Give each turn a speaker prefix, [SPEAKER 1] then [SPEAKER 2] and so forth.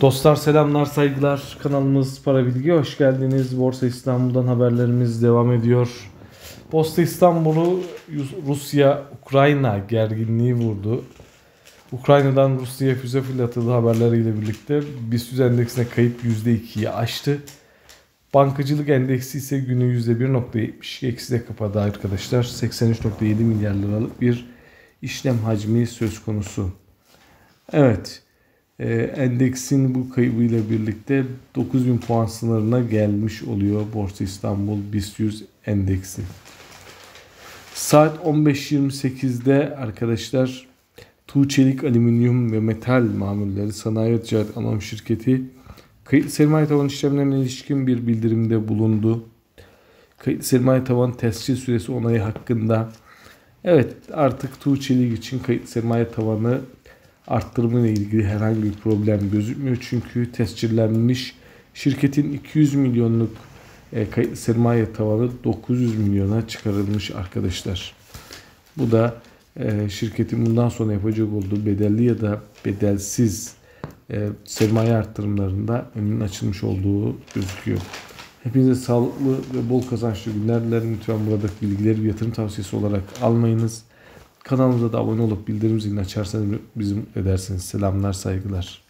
[SPEAKER 1] Dostlar selamlar saygılar kanalımız Para Bilgi hoş geldiniz. Borsa İstanbul'dan haberlerimiz devam ediyor. Posta İstanbul'u Rusya Ukrayna gerginliği vurdu. Ukrayna'dan Rusya'ya füze fırlatıldığı haberleriyle birlikte BIST endeksine kayıp %2'yi aştı. Bankacılık endeksi ise günü %1.72 ekside kapadı arkadaşlar. 83.7 milyar liralık bir işlem hacmi söz konusu. Evet. E, endeksin bu kaybıyla birlikte 9000 puan sınırına gelmiş oluyor Borsa İstanbul BIST 100 endeksi. Saat 15.28'de arkadaşlar Tuğçelik Alüminyum ve Metal Mamulleri Sanayi Ticaret Anonim Şirketi kayıtlı sermaye tavan işlemlerine ilişkin bir bildirimde bulundu. Kayıtlı sermaye tavan tescil süresi onayı hakkında Evet artık Tuğçelik için kayıtlı sermaye tavanı arttırma ile ilgili herhangi bir problem gözükmüyor. Çünkü tescillenmiş şirketin 200 milyonluk e, sermaye tavanı 900 milyona çıkarılmış arkadaşlar. Bu da e, şirketin bundan sonra yapacak olduğu bedelli ya da bedelsiz e, sermaye arttırımlarında önünün açılmış olduğu gözüküyor. Hepinize sağlıklı ve bol kazançlı günler dilerim. Lütfen buradaki bilgileri bir yatırım tavsiyesi olarak almayınız. Kanalımıza da abone olup bildirim zilini açarsanız bizim edersiniz. Selamlar, saygılar.